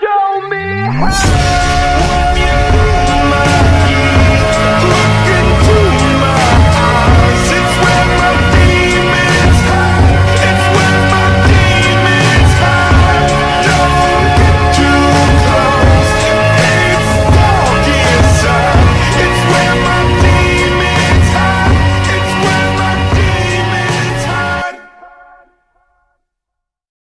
show me how.